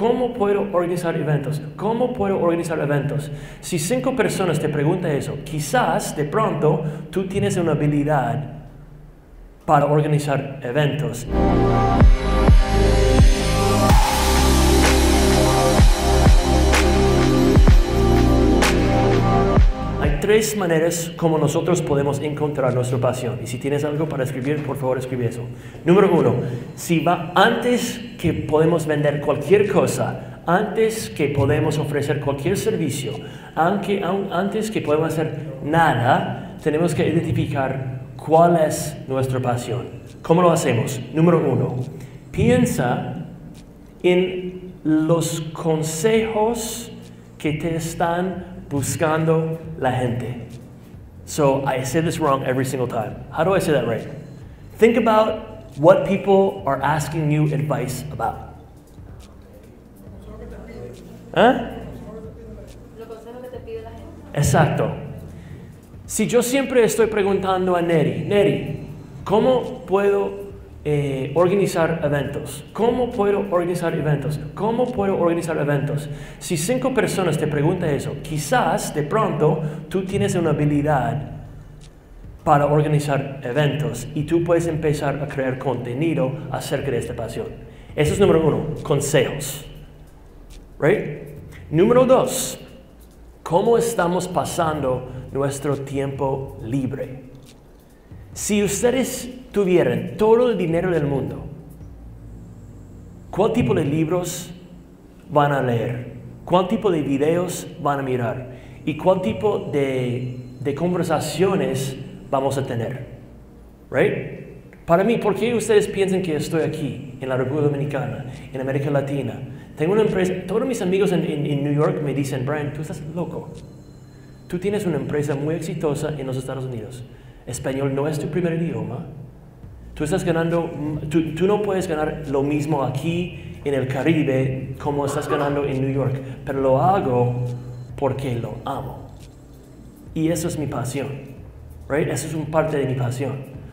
¿Cómo puedo organizar eventos? ¿Cómo puedo organizar eventos? Si cinco personas te preguntan eso, quizás de pronto tú tienes una habilidad para organizar eventos. Tres maneras como nosotros podemos encontrar nuestra pasión. Y si tienes algo para escribir, por favor escribe eso. Número uno, si va antes que podemos vender cualquier cosa, antes que podemos ofrecer cualquier servicio, aunque, antes que podemos hacer nada, tenemos que identificar cuál es nuestra pasión. ¿Cómo lo hacemos? Número uno, piensa en los consejos que te están buscando la gente. So I say this wrong every single time. How do I say that right? Think about what people are asking you advice about. ¿Eh? Exacto. Si yo siempre estoy preguntando a Neri, Neri, ¿cómo puedo eh, organizar eventos. ¿Cómo puedo organizar eventos? ¿Cómo puedo organizar eventos? Si cinco personas te preguntan eso, quizás de pronto tú tienes una habilidad para organizar eventos y tú puedes empezar a crear contenido acerca de esta pasión. Eso es número uno, consejos. Right? Número dos, ¿cómo estamos pasando nuestro tiempo libre? Si ustedes tuvieran todo el dinero del mundo, ¿cuál tipo de libros van a leer? ¿Cuál tipo de videos van a mirar? ¿Y cuál tipo de, conversaciones vamos a tener? Right? Para mí, ¿por qué ustedes piensan que estoy aquí, en la República Dominicana, en América Latina? Tengo una empresa, todos mis amigos en, en New York me dicen, Brian, tú estás loco. Tú tienes una empresa muy exitosa en los Estados Unidos. Español no es tu primer idioma. Tú estás ganando, tú, no puedes ganar lo mismo aquí en el Caribe como estás ganando en New York, pero lo hago porque lo amo. Y eso es mi pasión. Right? Eso es un parte de mi pasión.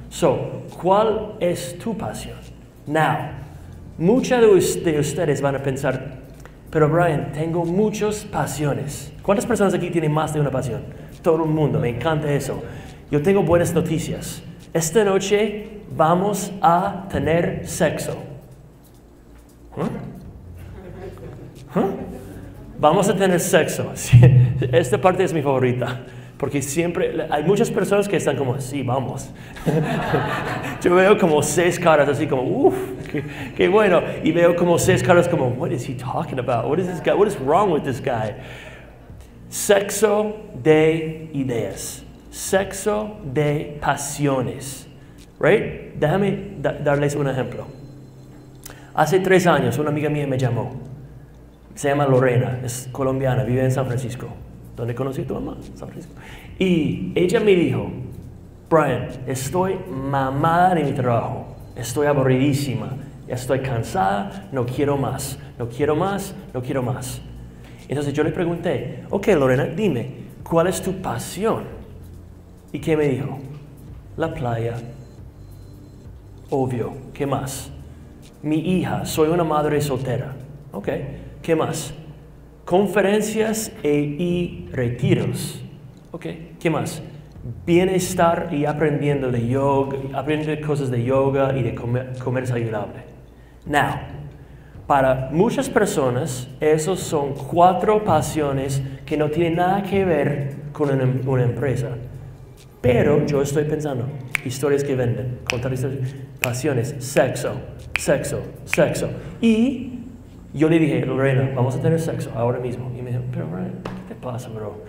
So, ¿cuál es tu pasión? Now, muchos de ustedes van a pensar, pero Brian, tengo muchas pasiones. ¿Cuántas personas aquí tienen más de una pasión? Todo el mundo, me encanta eso. Yo tengo buenas noticias. Esta noche vamos a tener sexo. ¿Ah? ¿Ah? Vamos a tener sexo. Esta parte es mi favorita. Porque siempre hay muchas personas que están como, sí, vamos. Yo veo como seis caras así como, uff, qué, bueno. Y veo como seis caras como, what is he talking about? What is this guy? What is wrong with this guy? Sexo de ideas sexo de pasiones. Right? Déjame darles un ejemplo. Hace tres años una amiga mía me llamó. Se llama Lorena, es colombiana, vive en San Francisco. ¿Dónde conocí a tu mamá? San Francisco. Y ella me dijo, Brian, estoy mamada de mi trabajo. Estoy aburridísima. Estoy cansada, no quiero más. No quiero más, no quiero más. Entonces yo le pregunté, ok Lorena, dime, ¿cuál es tu pasión? ¿Y qué me dijo? La playa. Obvio. ¿Qué más? Mi hija. Soy una madre soltera. Ok. ¿Qué más? Conferencias e, y retiros. Ok. ¿Qué más? Bienestar y aprendiendo de yoga, aprendiendo cosas de yoga y de comer, saludable. Now, para muchas personas, esos son cuatro pasiones que no tienen nada que ver con una empresa. Pero yo estoy pensando, historias que venden, contar historias, pasiones, sexo, sexo, sexo. Y yo le dije, Lorena, vamos a tener sexo ahora mismo. Y me dijo, pero Brian, ¿qué te pasa, bro?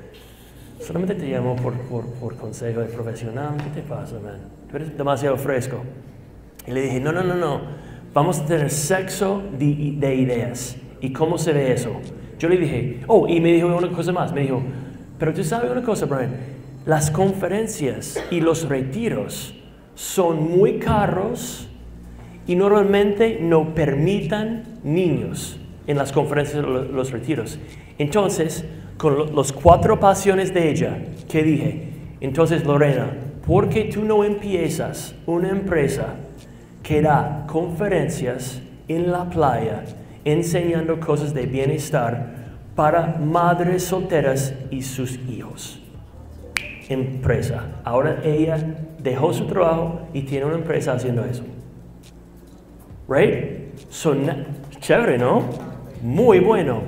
Solamente te llamo por, por, por consejo de profesional. ¿Qué te pasa, man? Tú eres demasiado fresco. Y le dije, no, no, no, no. Vamos a tener sexo de, de ideas. ¿Y cómo se ve eso? Yo le dije, oh, y me dijo una cosa más. Me dijo, pero tú sabes una cosa, Brian las conferencias y los retiros son muy caros y normalmente no permitan niños en las conferencias y los retiros. Entonces, con las cuatro pasiones de ella, ¿qué dije? Entonces, Lorena, ¿por qué tú no empiezas una empresa que da conferencias en la playa enseñando cosas de bienestar para madres solteras y sus hijos. Empresa. Ahora ella dejó su trabajo y tiene una empresa haciendo eso. Right? Son chévere, ¿no? Muy bueno.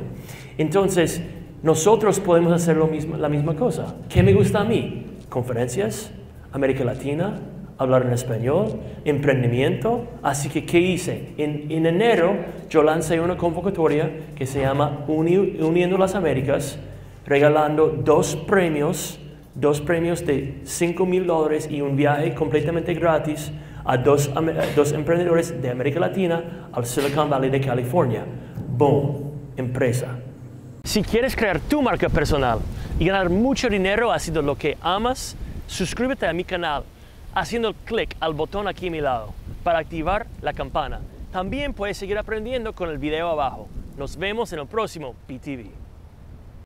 Entonces, nosotros podemos hacer lo mismo, la misma cosa. ¿Qué me gusta a mí? Conferencias, América Latina, hablar en español, emprendimiento. Así que, ¿qué hice? En, enero yo lancé una convocatoria que se llama Uniendo las Américas, regalando dos premios, dos premios de 5 mil dólares y un viaje completamente gratis a dos, dos emprendedores de América Latina al Silicon Valley de California. Boom, empresa. Si quieres crear tu marca personal y ganar mucho dinero haciendo lo que amas, suscríbete a mi canal haciendo clic al botón aquí a mi lado para activar la campana. También puedes seguir aprendiendo con el video abajo. Nos vemos en el próximo PTV.